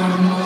one more.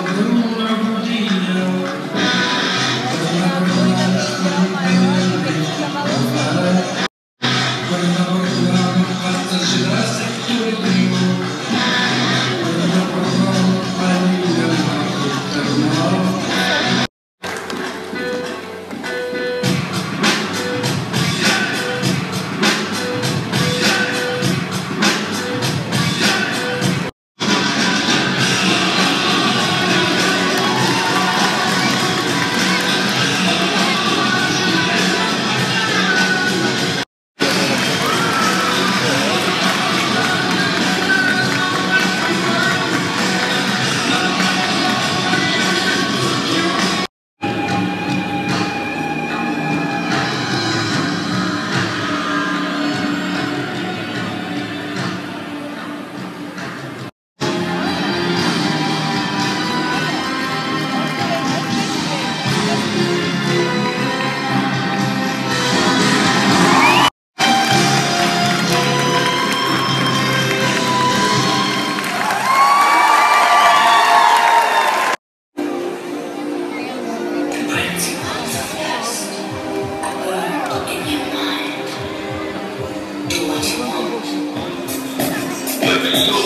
Hallelujah.